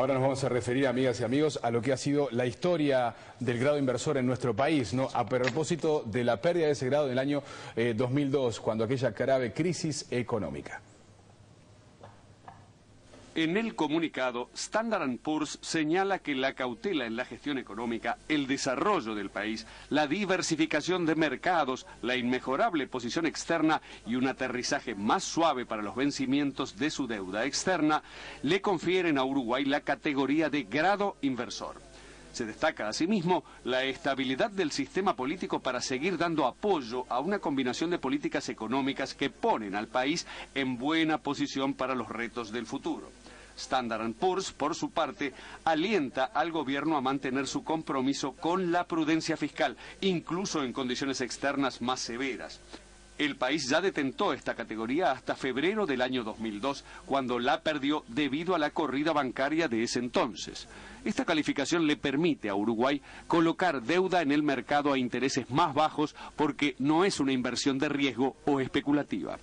Ahora nos vamos a referir, amigas y amigos, a lo que ha sido la historia del grado inversor en nuestro país, ¿no? A propósito de la pérdida de ese grado en el año 2002, eh, cuando aquella grave crisis económica. En el comunicado, Standard Poor's señala que la cautela en la gestión económica, el desarrollo del país, la diversificación de mercados, la inmejorable posición externa y un aterrizaje más suave para los vencimientos de su deuda externa, le confieren a Uruguay la categoría de grado inversor. Se destaca asimismo la estabilidad del sistema político para seguir dando apoyo a una combinación de políticas económicas que ponen al país en buena posición para los retos del futuro. Standard Poor's, por su parte, alienta al gobierno a mantener su compromiso con la prudencia fiscal, incluso en condiciones externas más severas. El país ya detentó esta categoría hasta febrero del año 2002, cuando la perdió debido a la corrida bancaria de ese entonces. Esta calificación le permite a Uruguay colocar deuda en el mercado a intereses más bajos porque no es una inversión de riesgo o especulativa.